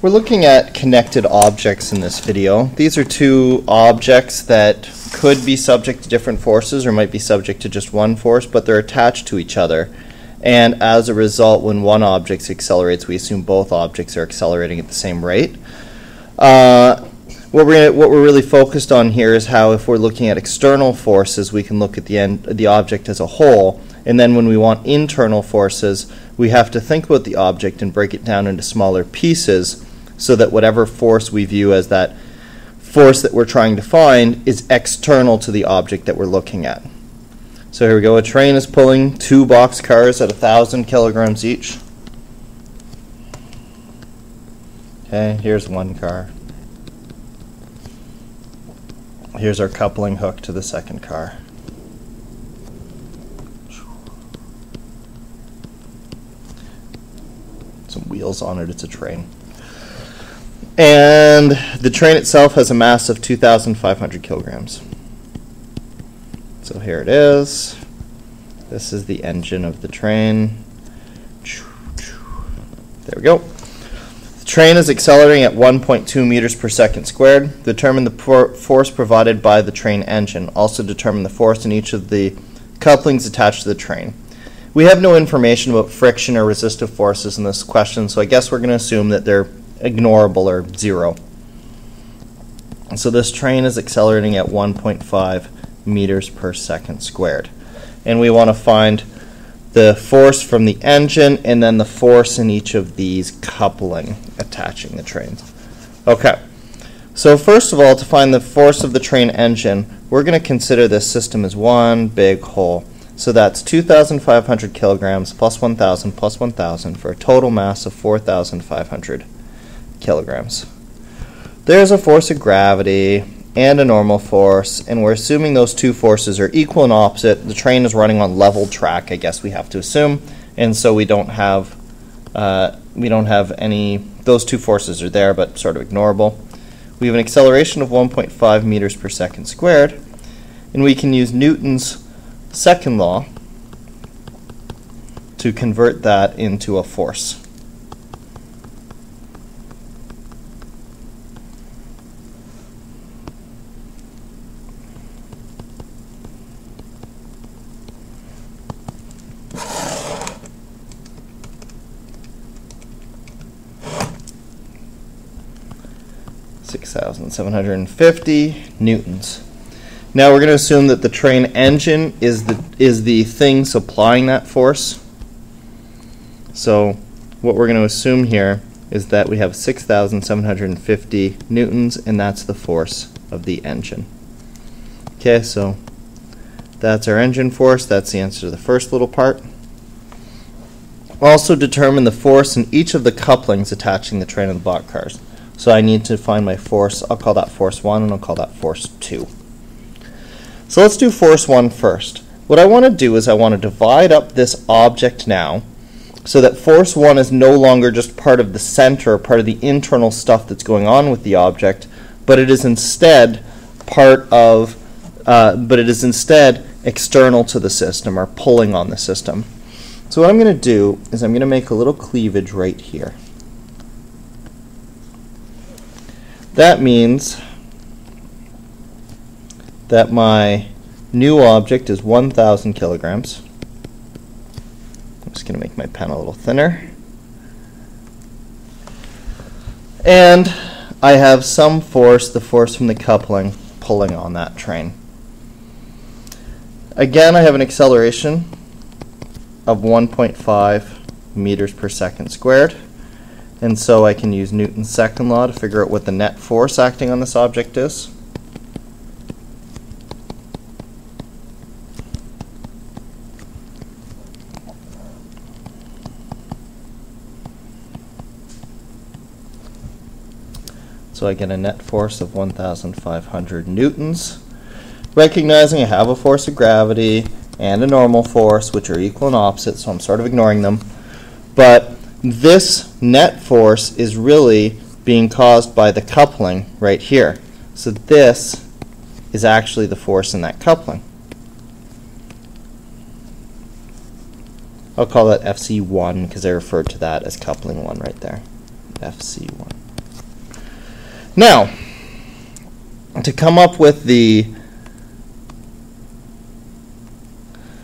We're looking at connected objects in this video. These are two objects that could be subject to different forces or might be subject to just one force, but they're attached to each other. And as a result, when one object accelerates, we assume both objects are accelerating at the same rate. Uh, what we're, what we're really focused on here is how if we're looking at external forces, we can look at the, end, the object as a whole. And then when we want internal forces, we have to think about the object and break it down into smaller pieces so that whatever force we view as that force that we're trying to find is external to the object that we're looking at. So here we go. A train is pulling two box cars at a thousand kilograms each. Okay, here's one car. Here's our coupling hook to the second car. Some wheels on it, it's a train. And the train itself has a mass of 2,500 kilograms. So here it is. This is the engine of the train. There we go. The train is accelerating at 1.2 meters per second squared. Determine the force provided by the train engine. Also determine the force in each of the couplings attached to the train. We have no information about friction or resistive forces in this question, so I guess we're going to assume that they're ignorable or zero. So this train is accelerating at 1.5 meters per second squared. And we want to find the force from the engine and then the force in each of these coupling attaching the trains. Okay, so first of all, to find the force of the train engine, we're going to consider this system as one big whole. So that's 2,500 kilograms plus 1,000 plus 1,000 for a total mass of 4,500 kilograms. There's a force of gravity and a normal force, and we're assuming those two forces are equal and opposite. The train is running on level track, I guess we have to assume, and so we don't have uh, we don't have any. Those two forces are there, but sort of ignorable. We have an acceleration of 1.5 meters per second squared, and we can use Newton's second law to convert that into a force. 6,750 newtons. Now we're going to assume that the train engine is the, is the thing supplying that force. So what we're going to assume here is that we have 6,750 newtons, and that's the force of the engine. Okay, so that's our engine force. That's the answer to the first little part. Also determine the force in each of the couplings attaching the train and the block cars. So I need to find my force. I'll call that force 1 and I'll call that force 2. So let's do force 1 first. What I want to do is I want to divide up this object now so that force 1 is no longer just part of the center, part of the internal stuff that's going on with the object, but it is instead part of, uh, but it is instead external to the system or pulling on the system. So what I'm going to do is I'm going to make a little cleavage right here. That means that my new object is 1,000 kilograms. I'm just going to make my pen a little thinner. And I have some force, the force from the coupling, pulling on that train. Again, I have an acceleration of 1.5 meters per second squared. And so I can use Newton's second law to figure out what the net force acting on this object is. So I get a net force of 1,500 newtons. Recognizing I have a force of gravity and a normal force, which are equal and opposite, so I'm sort of ignoring them. But this net force is really being caused by the coupling right here. So this is actually the force in that coupling. I'll call that FC1 because I referred to that as coupling 1 right there. FC1. Now, to come up with the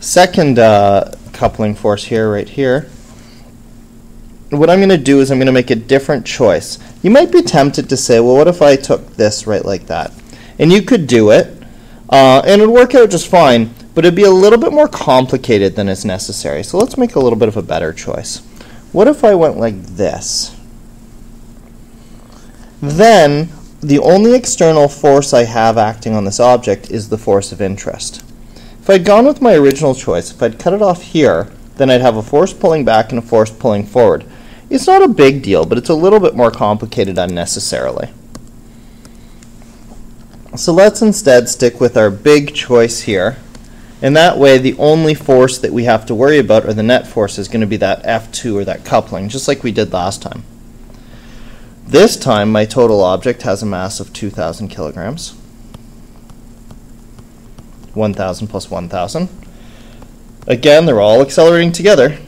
second uh, coupling force here, right here, what I'm going to do is I'm going to make a different choice. You might be tempted to say, well, what if I took this right like that? And you could do it, uh, and it would work out just fine, but it'd be a little bit more complicated than is necessary. So let's make a little bit of a better choice. What if I went like this? Then the only external force I have acting on this object is the force of interest. If I'd gone with my original choice, if I'd cut it off here, then I'd have a force pulling back and a force pulling forward. It's not a big deal, but it's a little bit more complicated unnecessarily. So let's instead stick with our big choice here. And that way, the only force that we have to worry about, or the net force, is going to be that F2 or that coupling, just like we did last time. This time, my total object has a mass of 2,000 kilograms. 1,000 plus 1,000. Again, they're all accelerating together.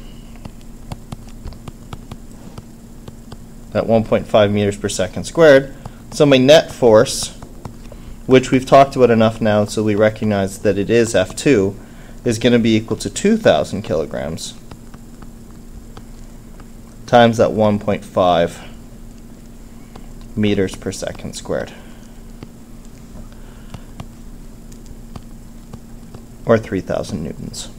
At 1.5 meters per second squared. So my net force, which we've talked about enough now so we recognize that it is F2, is going to be equal to 2,000 kilograms times that 1.5 meters per second squared. Or 3,000 newtons.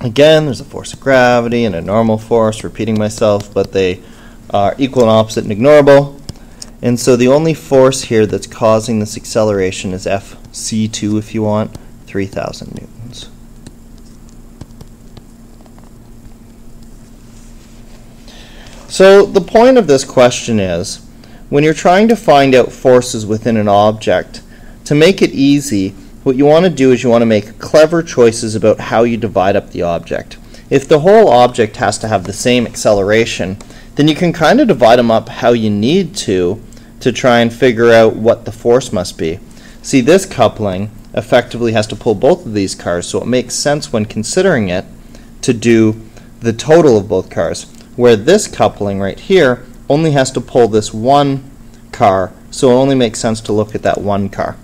Again, there's a force of gravity and a normal force, repeating myself, but they are equal and opposite and ignorable. And so the only force here that's causing this acceleration is Fc2, if you want, 3,000 newtons. So the point of this question is, when you're trying to find out forces within an object, to make it easy, what you want to do is you want to make clever choices about how you divide up the object. If the whole object has to have the same acceleration, then you can kind of divide them up how you need to to try and figure out what the force must be. See, this coupling effectively has to pull both of these cars, so it makes sense when considering it to do the total of both cars, where this coupling right here only has to pull this one car, so it only makes sense to look at that one car.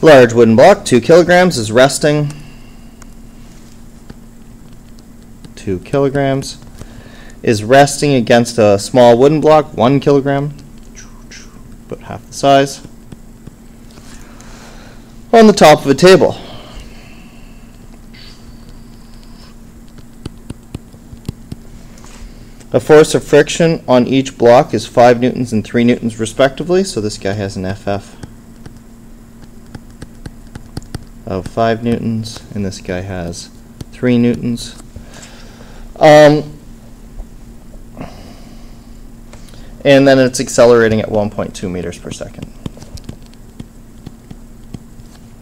Large wooden block, 2 kilograms, is resting. 2 kilograms. Is resting against a small wooden block, 1 kilogram, about half the size, on the top of a table. A force of friction on each block is 5 newtons and 3 newtons respectively, so this guy has an FF of 5 newtons, and this guy has 3 newtons. Um, and then it's accelerating at 1.2 meters per second.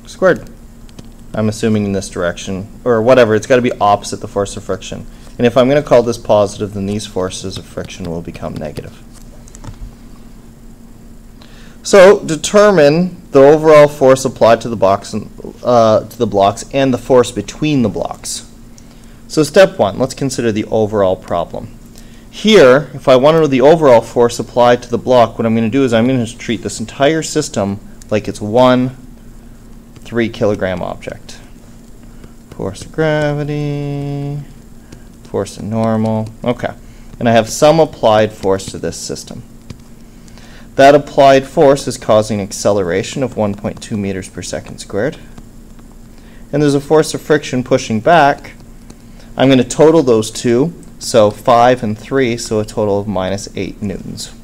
Squared. I'm assuming in this direction, or whatever, it's got to be opposite the force of friction. And if I'm going to call this positive, then these forces of friction will become negative. So determine the overall force applied to the box and, uh, to the blocks and the force between the blocks. So step one, let's consider the overall problem. Here, if I want to know the overall force applied to the block, what I'm going to do is I'm going to treat this entire system like it's one 3 kilogram object. Force of gravity, force of normal, okay. And I have some applied force to this system. That applied force is causing acceleration of 1.2 meters per second squared. And there's a force of friction pushing back. I'm going to total those two, so 5 and 3, so a total of minus 8 newtons.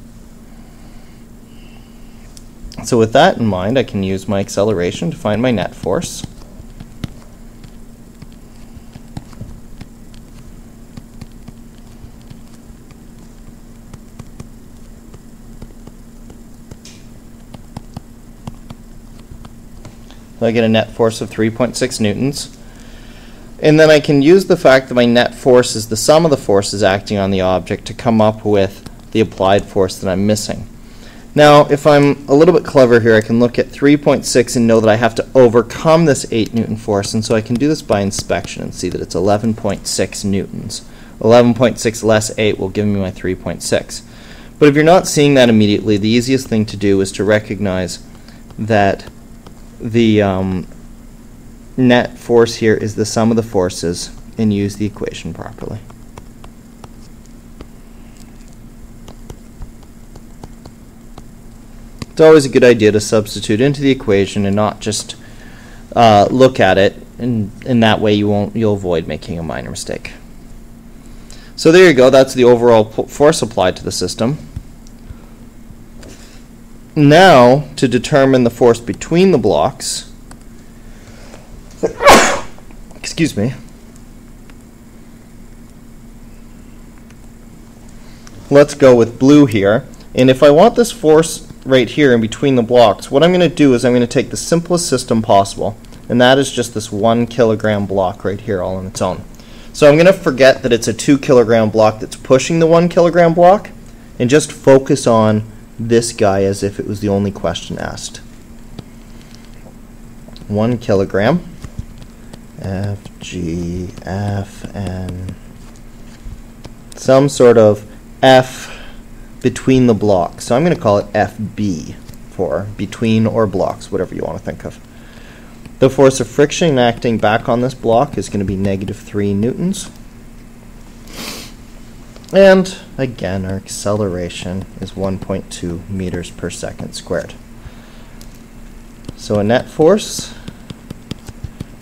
So with that in mind, I can use my acceleration to find my net force. I get a net force of 3.6 newtons. And then I can use the fact that my net force is the sum of the forces acting on the object to come up with the applied force that I'm missing. Now, if I'm a little bit clever here, I can look at 3.6 and know that I have to overcome this 8 newton force, and so I can do this by inspection and see that it's 11.6 newtons. 11.6 less 8 will give me my 3.6. But if you're not seeing that immediately, the easiest thing to do is to recognize that the um, net force here is the sum of the forces and use the equation properly. It's always a good idea to substitute into the equation and not just uh, look at it, and in that way you won't you'll avoid making a minor mistake. So there you go. That's the overall force applied to the system. Now, to determine the force between the blocks, excuse me, let's go with blue here. And if I want this force right here in between the blocks, what I'm going to do is I'm going to take the simplest system possible, and that is just this one kilogram block right here all on its own. So I'm going to forget that it's a two kilogram block that's pushing the one kilogram block, and just focus on this guy as if it was the only question asked. One kilogram, F, G, F, and some sort of F between the blocks. So I'm going to call it FB for between or blocks, whatever you want to think of. The force of friction acting back on this block is going to be negative 3 newtons. And again, our acceleration is 1.2 meters per second squared. So a net force,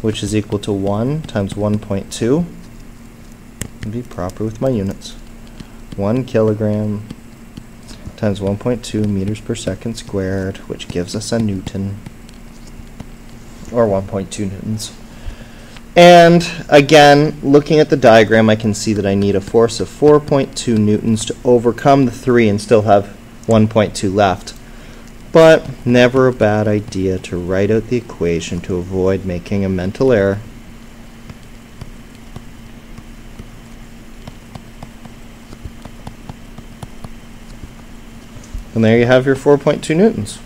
which is equal to 1 times 1.2, be proper with my units. 1 kilogram times 1.2 meters per second squared, which gives us a newton, or 1.2 newtons. And again, looking at the diagram, I can see that I need a force of 4.2 newtons to overcome the 3 and still have 1.2 left. But never a bad idea to write out the equation to avoid making a mental error. And there you have your 4.2 newtons.